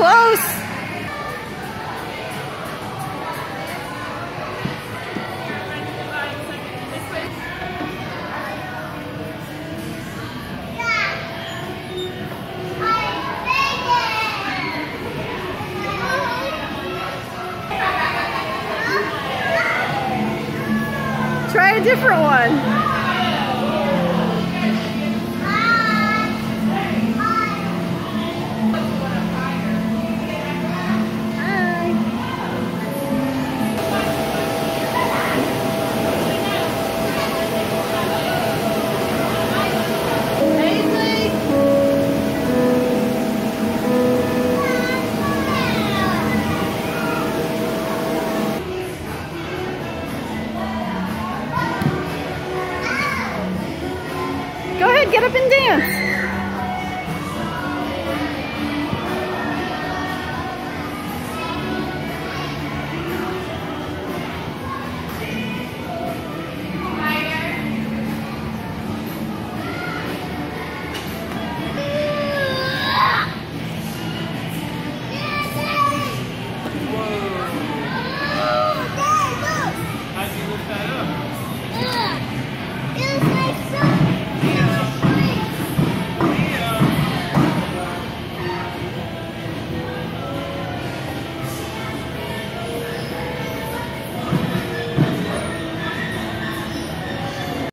close. Try a different one. Get up and dance.